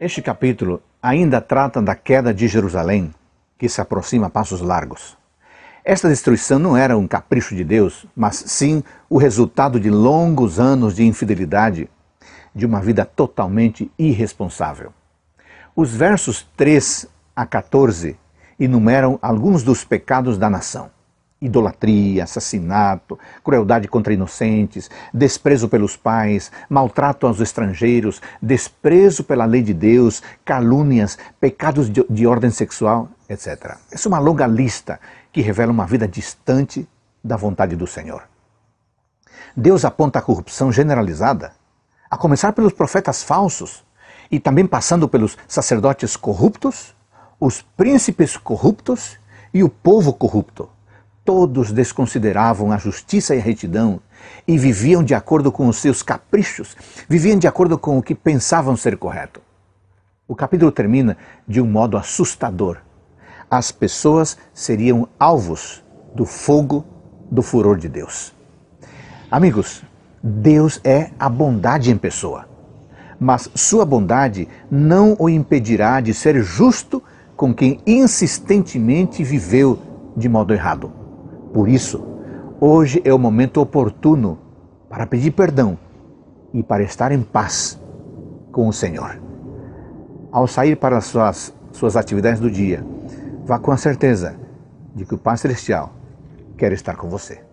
Este capítulo ainda trata da queda de Jerusalém, que se aproxima a passos largos. Esta destruição não era um capricho de Deus, mas sim o resultado de longos anos de infidelidade, de uma vida totalmente irresponsável. Os versos 3 a 14 enumeram alguns dos pecados da nação idolatria, assassinato, crueldade contra inocentes, desprezo pelos pais, maltrato aos estrangeiros, desprezo pela lei de Deus, calúnias, pecados de, de ordem sexual, etc. Essa é uma longa lista que revela uma vida distante da vontade do Senhor. Deus aponta a corrupção generalizada, a começar pelos profetas falsos e também passando pelos sacerdotes corruptos, os príncipes corruptos e o povo corrupto Todos desconsideravam a justiça e a retidão e viviam de acordo com os seus caprichos, viviam de acordo com o que pensavam ser correto. O capítulo termina de um modo assustador. As pessoas seriam alvos do fogo do furor de Deus. Amigos, Deus é a bondade em pessoa, mas sua bondade não o impedirá de ser justo com quem insistentemente viveu de modo errado. Por isso, hoje é o momento oportuno para pedir perdão e para estar em paz com o Senhor. Ao sair para as suas, suas atividades do dia, vá com a certeza de que o Pai Celestial quer estar com você.